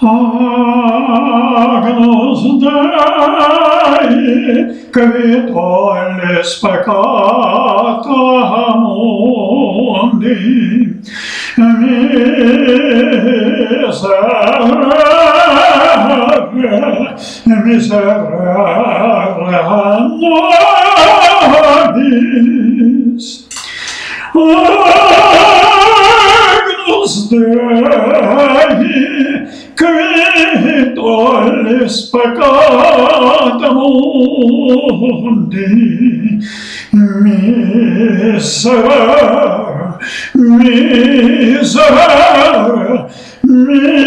Agnus Dei, qui tollis peccata mundi, miserere, miserere nobis. Agnus Dei, toales peccatum de miser, miser, miser.